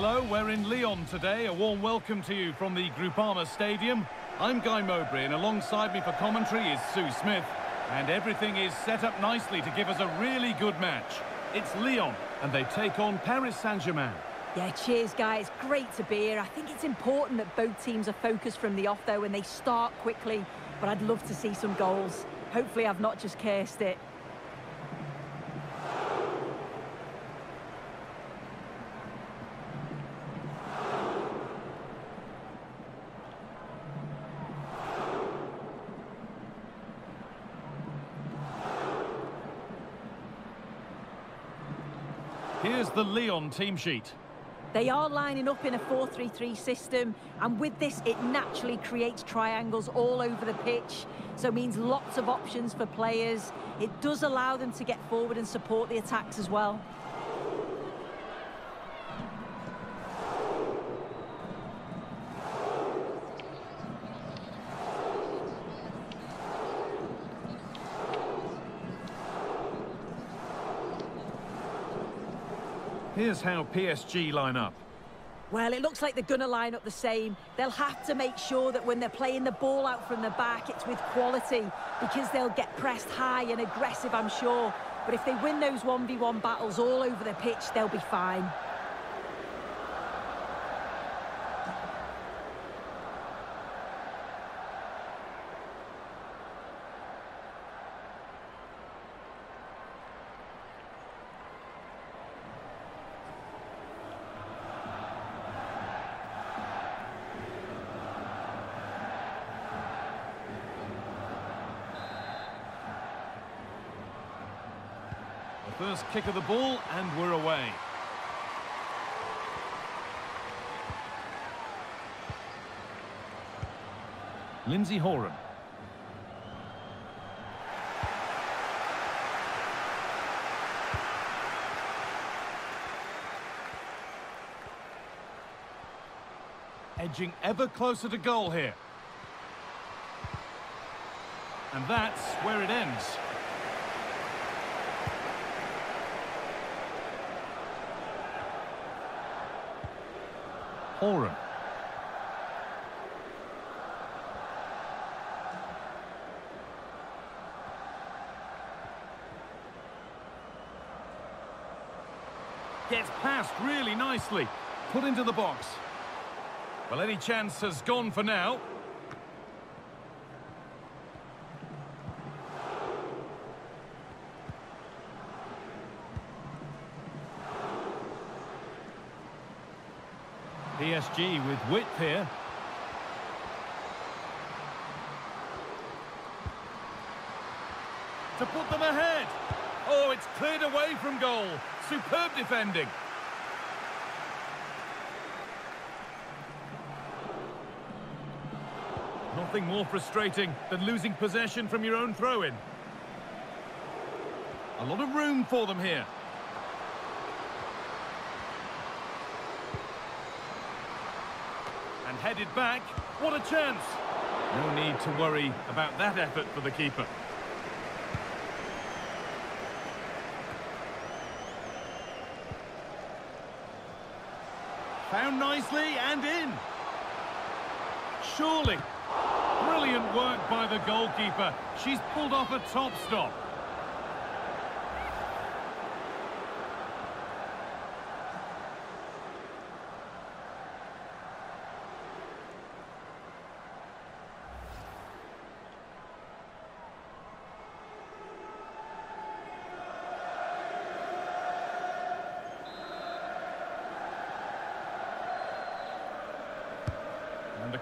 Hello, we're in Lyon today. A warm welcome to you from the Groupama Stadium. I'm Guy Mowbray, and alongside me for commentary is Sue Smith. And everything is set up nicely to give us a really good match. It's Lyon, and they take on Paris Saint-Germain. Yeah, cheers, guys. Great to be here. I think it's important that both teams are focused from the off, though, and they start quickly. But I'd love to see some goals. Hopefully I've not just cursed it. Here's the Lyon team sheet. They are lining up in a 4-3-3 system, and with this, it naturally creates triangles all over the pitch, so it means lots of options for players. It does allow them to get forward and support the attacks as well. Here's how PSG line up. Well, it looks like they're going to line up the same. They'll have to make sure that when they're playing the ball out from the back, it's with quality, because they'll get pressed high and aggressive, I'm sure. But if they win those 1v1 battles all over the pitch, they'll be fine. First kick of the ball, and we're away. Lindsay Horan. Edging ever closer to goal here. And that's where it ends. Horan. Gets past really nicely. Put into the box. Well, any chance has gone for now. PSG with width here. To put them ahead. Oh, it's cleared away from goal. Superb defending. Nothing more frustrating than losing possession from your own throw-in. A lot of room for them here. And headed back. What a chance. No need to worry about that effort for the keeper. Found nicely and in. Surely. Brilliant work by the goalkeeper. She's pulled off a top stop.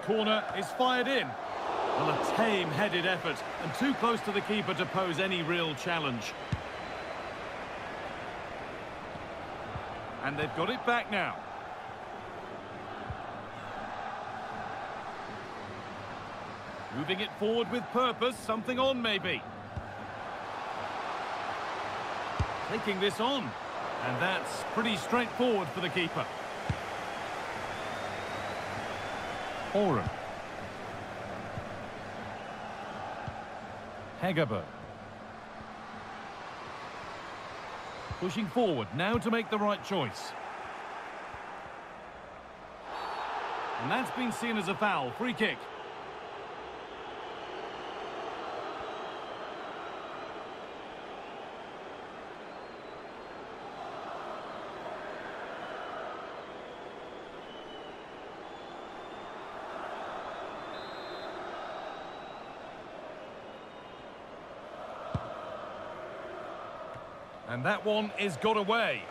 Corner is fired in. Well, a tame-headed effort, and too close to the keeper to pose any real challenge. And they've got it back now. Moving it forward with purpose, something on maybe. Taking this on. And that's pretty straightforward for the keeper. Horan. Hegerberg. Pushing forward now to make the right choice. And that's been seen as a foul. Free kick. That one is got away.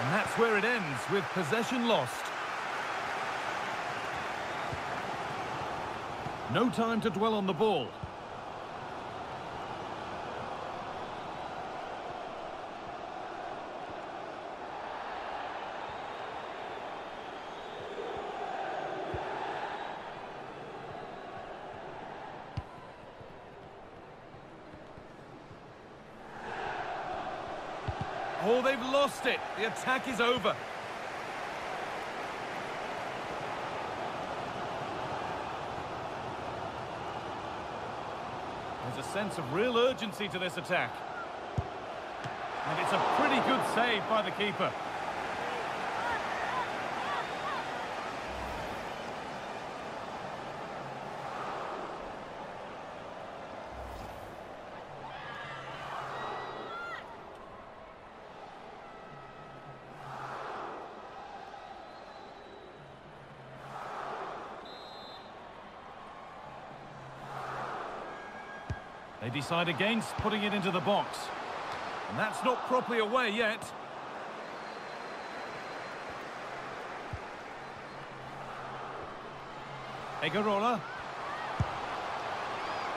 And that's where it ends, with possession lost. No time to dwell on the ball. Oh, they've lost it. The attack is over. There's a sense of real urgency to this attack. And it's a pretty good save by the keeper. Decide against putting it into the box. And that's not properly away yet. Egarola.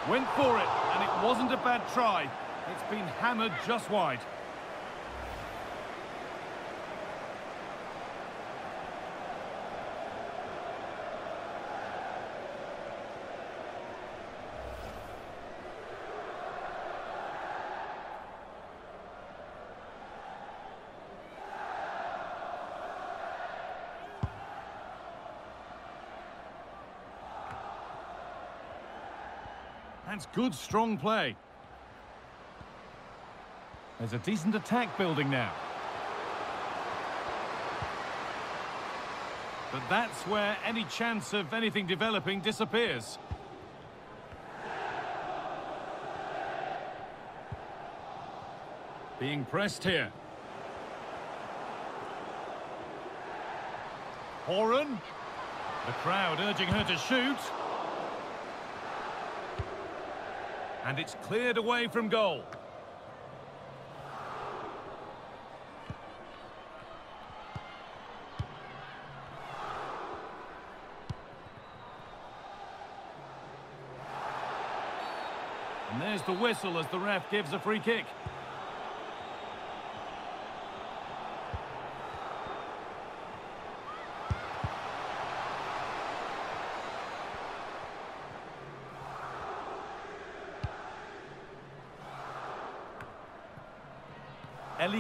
Went for it, and it wasn't a bad try. It's been hammered just wide. That's good, strong play. There's a decent attack building now. But that's where any chance of anything developing disappears. Being pressed here. Horan. The crowd urging her to shoot. And it's cleared away from goal. And there's the whistle as the ref gives a free kick.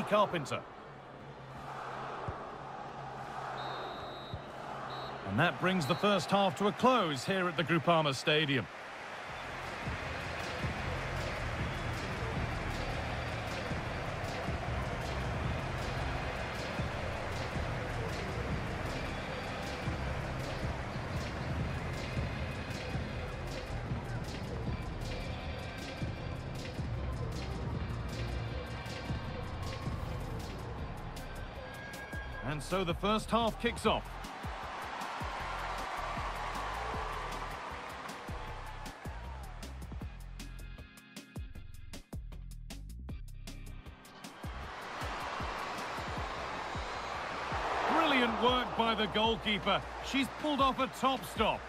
Carpenter. And that brings the first half to a close here at the Groupama Stadium. And so the first half kicks off. Brilliant work by the goalkeeper. She's pulled off a top stop.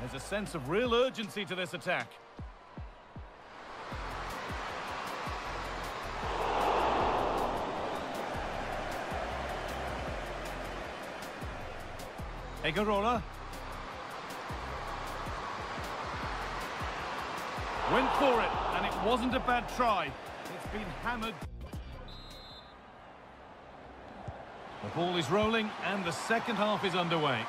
There's a sense of real urgency to this attack. Egarola. Went for it, and it wasn't a bad try. It's been hammered. The ball is rolling, and the second half is underway.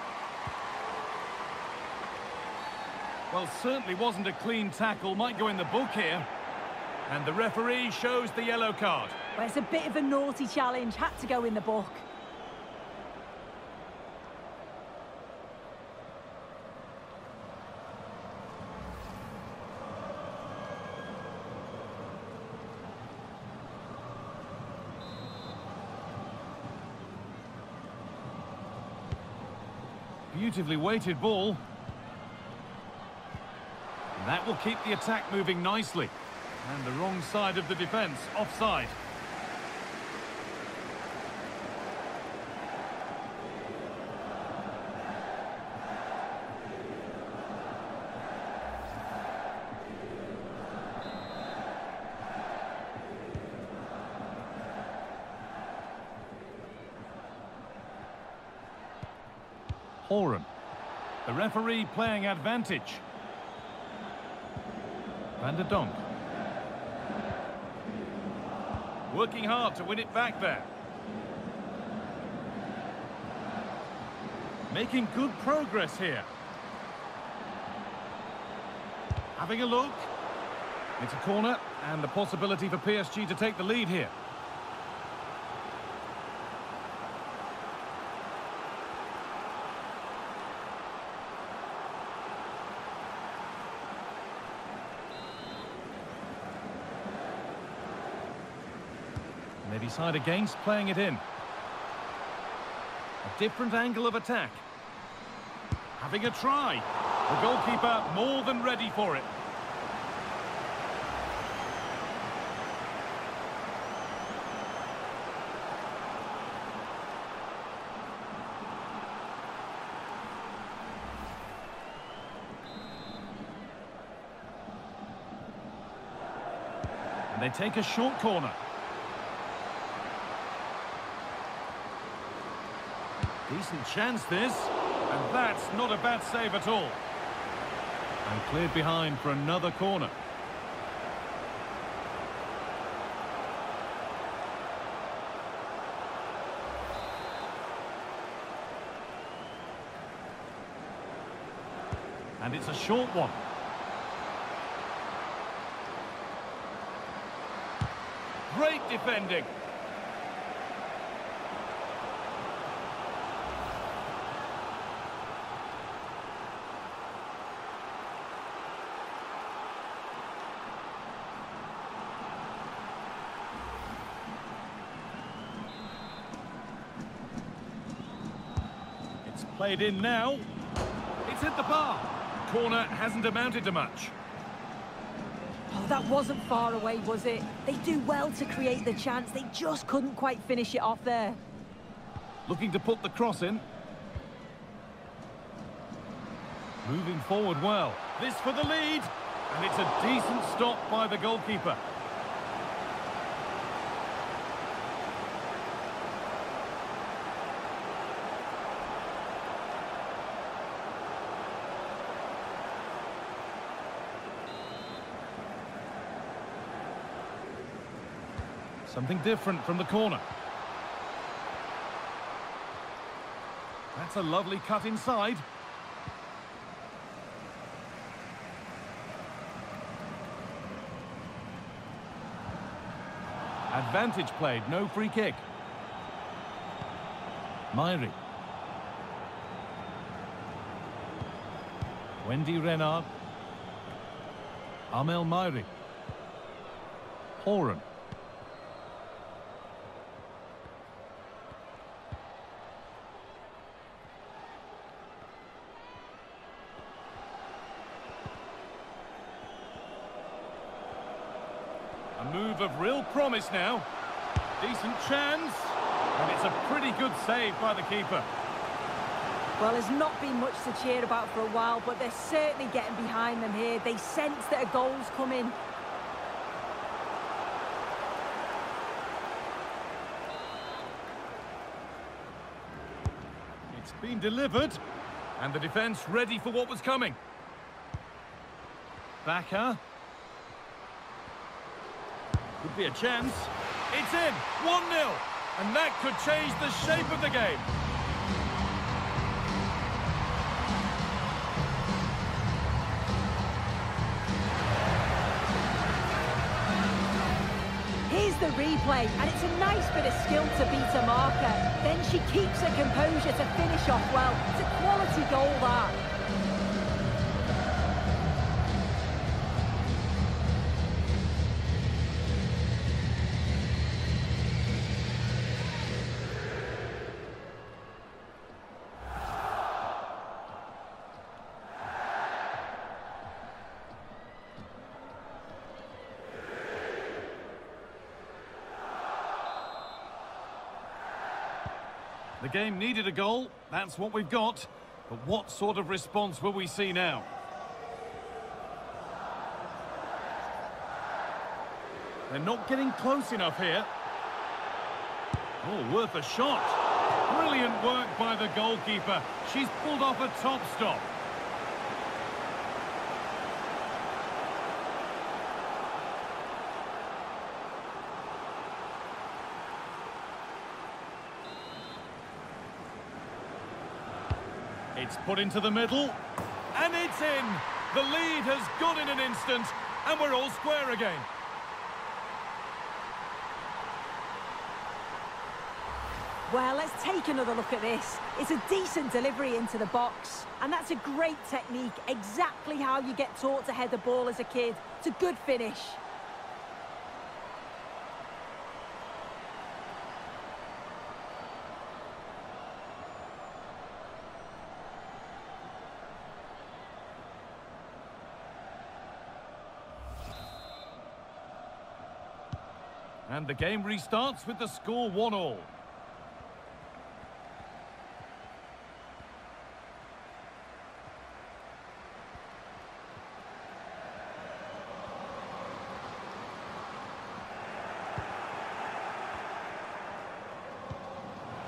Well, certainly wasn't a clean tackle. Might go in the book here. And the referee shows the yellow card. Well, it's a bit of a naughty challenge, had to go in the book. Beautifully weighted ball. And that will keep the attack moving nicely. And the wrong side of the defence, offside. Horan. The referee playing advantage. Van de Donk. Working hard to win it back there. Making good progress here. Having a look. It's a corner and the possibility for PSG to take the lead here. Decide against playing it in. A different angle of attack. Having a try. The goalkeeper more than ready for it. And they take a short corner. Decent chance this, and that's not a bad save at all. And cleared behind for another corner. And it's a short one. Great defending. It's played in now. It's hit the bar. Corner hasn't amounted to much. Oh, that wasn't far away, was it? They do well to create the chance. They just couldn't quite finish it off there. Looking to put the cross in. Moving forward well. This for the lead. And it's a decent stop by the goalkeeper. Something different from the corner. That's a lovely cut inside. Advantage played, no free kick. Majri. Wendy Renard. Amel Majri. Horan. A move of real promise now. Decent chance. And it's a pretty good save by the keeper. Well, there's not been much to cheer about for a while, but they're certainly getting behind them here. They sense that a goal's coming. It's been delivered. And the defence ready for what was coming. Backer. Could be a chance. It's in. 1-0. And that could change the shape of the game. Here's the replay, and it's a nice bit of skill to beat a marker. Then she keeps her composure to finish off well. It's a quality goal, that. Game needed a goal, that's what we've got. But what sort of response will we see now? They're not getting close enough here. Oh, worth a shot. Brilliant work by the goalkeeper. She's pulled off a top stop. It's put into the middle, and it's in. The lead has gone in an instant, and we're all square again. Well, let's take another look at this. It's a decent delivery into the box, and that's a great technique, exactly how you get taught to head the ball as a kid. It's a good finish. And the game restarts with the score 1-all.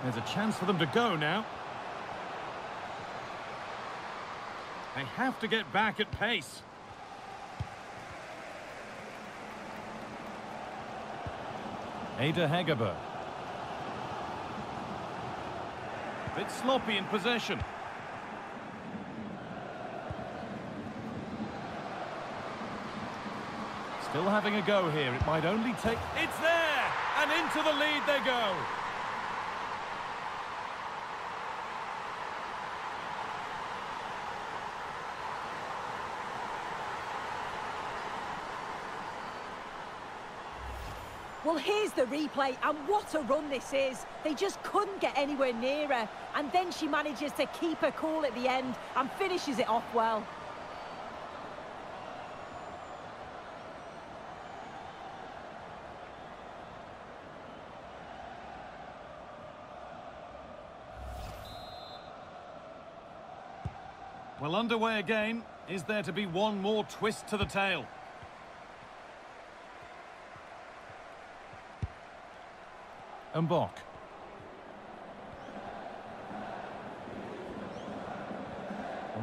There's a chance for them to go now. They have to get back at pace. Ada Hegerberg. Bit sloppy in possession. Still having a go here. It might only take... It's there! And into the lead they go. Well, here's the replay, and what a run this is. They just couldn't get anywhere near her, and then she manages to keep her cool at the end and finishes it off well. Well, underway again. Is there to be one more twist to the tale? And Well,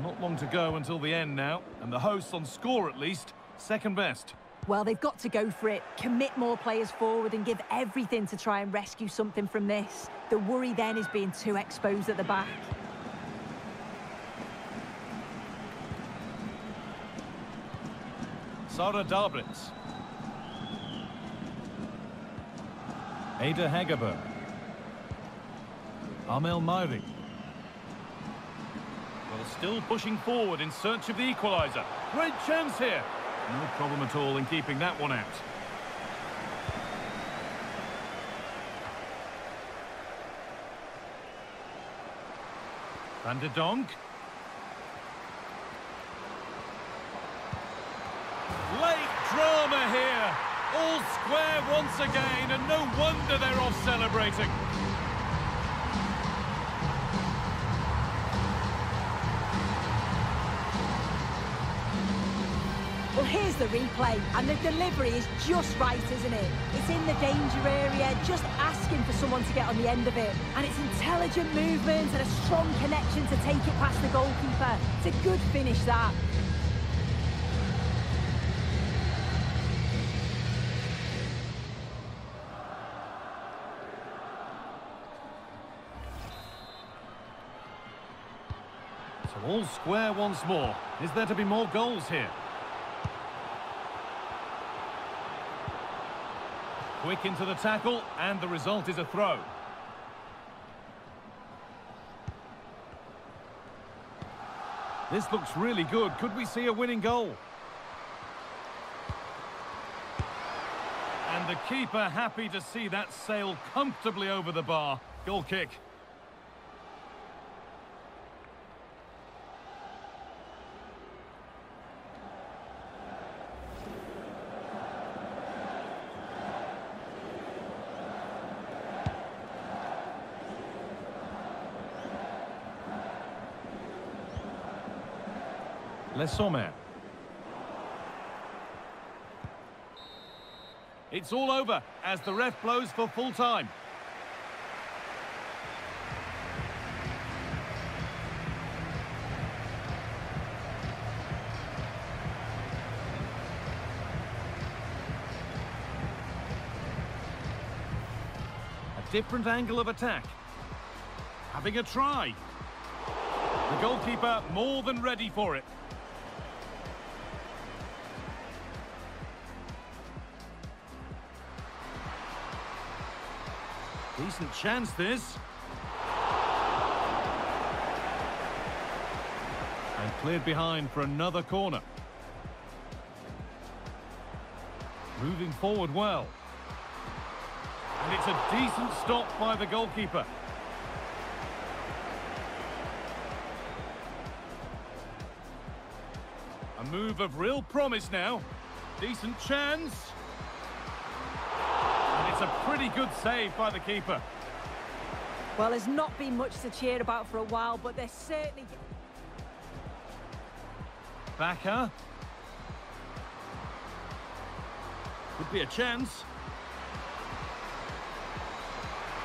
not long to go until the end now, and the hosts on score at least, second best. Well, they've got to go for it, commit more players forward and give everything to try and rescue something from this. The worry then is being too exposed at the back. Sara Dabritz. Ada Hegerberg. Amel Majri. Well, still pushing forward in search of the equaliser. Great chance here. No problem at all in keeping that one out. Van de Donk. Late drama here. All square once again, and no wonder they're off celebrating. Well, here's the replay, and the delivery is just right, isn't it? It's in the danger area, just asking for someone to get on the end of it. And it's intelligent movement and a strong connection to take it past the goalkeeper. It's a good finish, that. All square once more. Is there to be more goals here? Quick into the tackle, and the result is a throw. This looks really good. Could we see a winning goal? And the keeper happy to see that sail comfortably over the bar. Goal kick. Le Sommer. It's all over as the ref blows for full time. A different angle of attack. Having a try. The goalkeeper more than ready for it. Decent chance, this. And cleared behind for another corner. Moving forward well. And it's a decent stop by the goalkeeper. A move of real promise now. Decent chance. A pretty good save by the keeper. Well, there's not been much to cheer about for a while, but they're certainly... Backer. Could be a chance.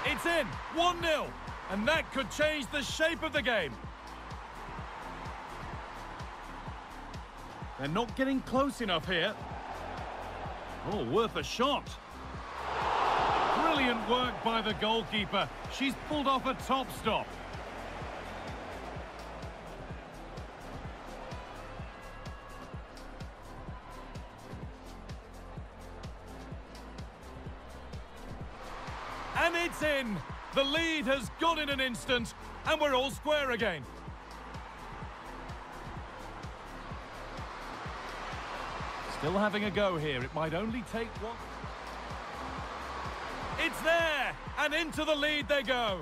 It's in. 1-0. And that could change the shape of the game. They're not getting close enough here. Oh, worth a shot. Brilliant work by the goalkeeper. She's pulled off a top stop. And it's in. The lead has gone in an instant, and we're all square again. Still having a go here. It might only take one. It's there! And into the lead they go.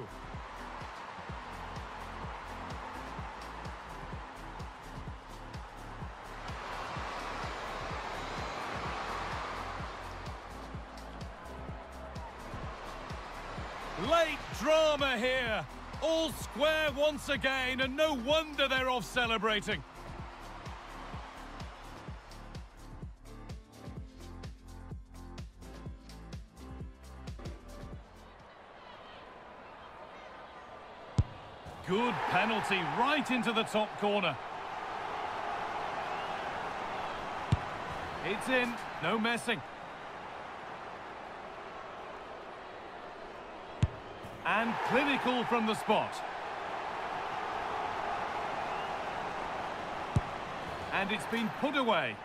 Late drama here. All square once again, and no wonder they're off celebrating. Good penalty right into the top corner. It's in, no messing. And clinical from the spot. And it's been put away.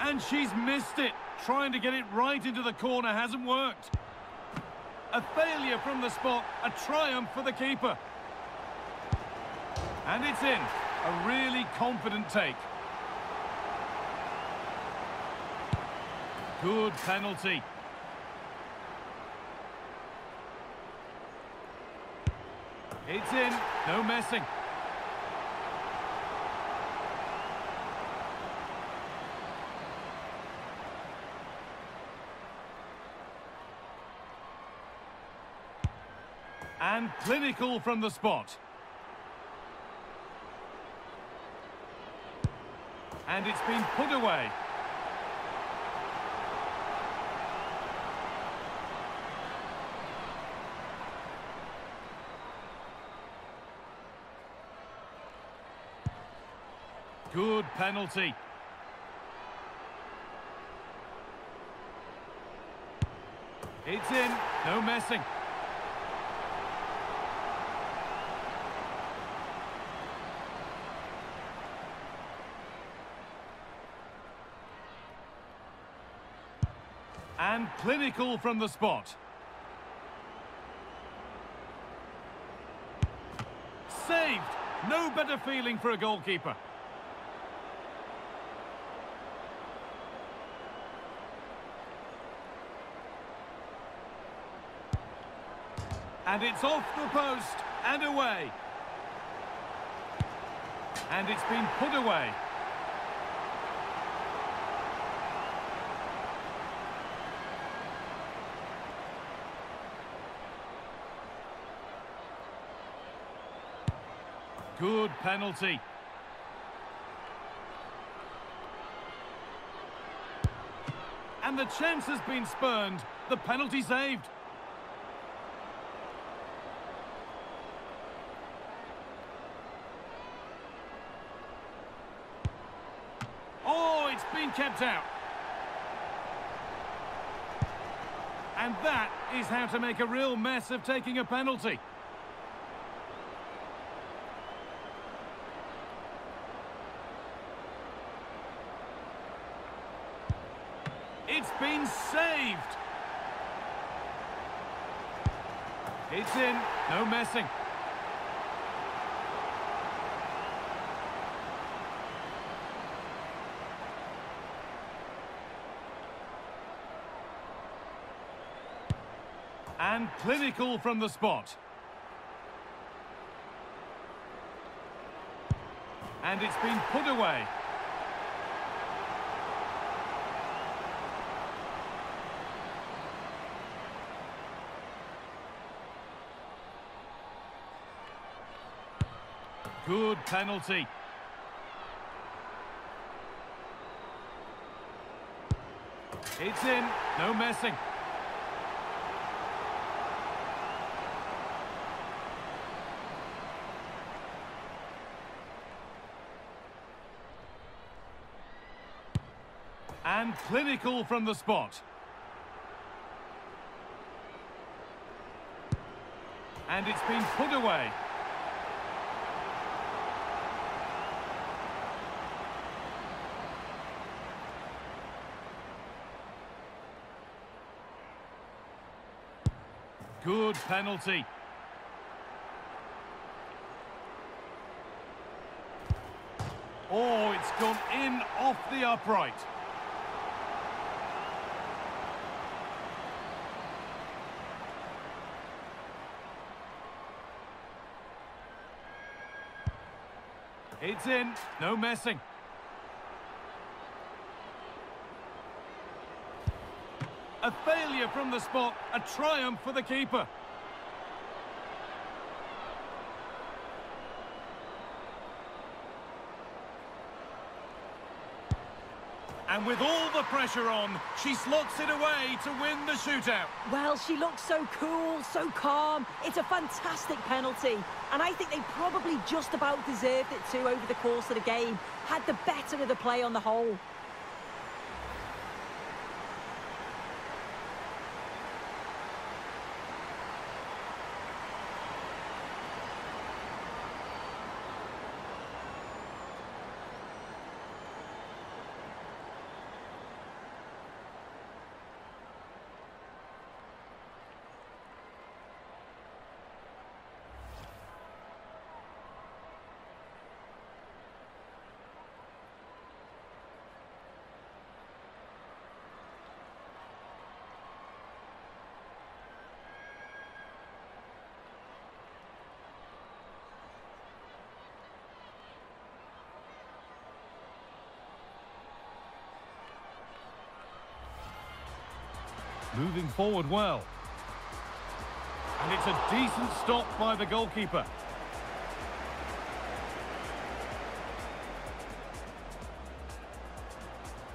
And she's missed it. Trying to get it right into the corner hasn't worked. A failure from the spot, a triumph for the keeper. And it's in. A really confident take. Good penalty. It's in. No messing. And clinical from the spot. And it's been put away. Good penalty. It's in. No messing. And clinical from the spot. Saved! No better feeling for a goalkeeper. And it's off the post and away. And it's been put away. Good penalty. And the chance has been spurned. The penalty saved. Oh, it's been kept out. And that is how to make a real mess of taking a penalty. It's been saved. It's in. No messing. And clinical from the spot. And it's been put away. Good penalty. It's in. No messing. And clinical from the spot. And it's been put away. Good penalty. Oh, it's gone in off the upright. It's in. No messing. A from the spot. A triumph for the keeper. And with all the pressure on, she slots it away to win the shootout. Well, she looks so cool, so calm. It's a fantastic penalty. And I think they probably just about deserved it too over the course of the game. Had the better of the play on the whole. Moving forward well. And it's a decent stop by the goalkeeper.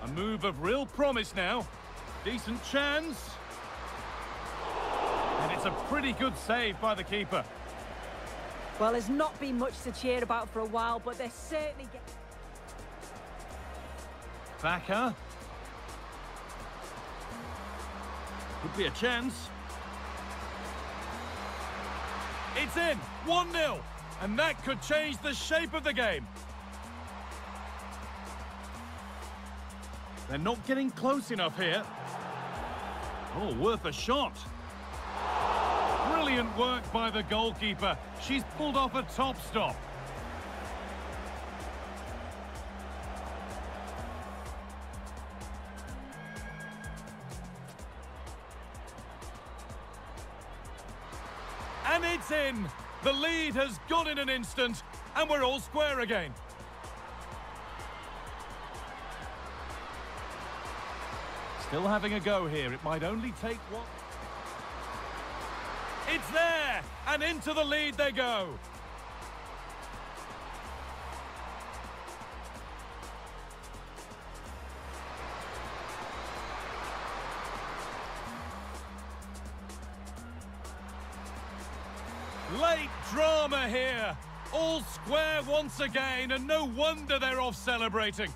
A move of real promise now. Decent chance. And it's a pretty good save by the keeper. Well, there's not been much to cheer about for a while, but they're certainly getting... Backer. Could be a chance. It's in! 1-0! And that could change the shape of the game. They're not getting close enough here. Oh, worth a shot. Brilliant work by the goalkeeper. She's pulled off a top stop. In. The lead has gone in an instant, and we're all square again. Still having a go here. It might only take one. It's there! And into the lead they go. Drama here. All square once again, and no wonder they're off celebrating.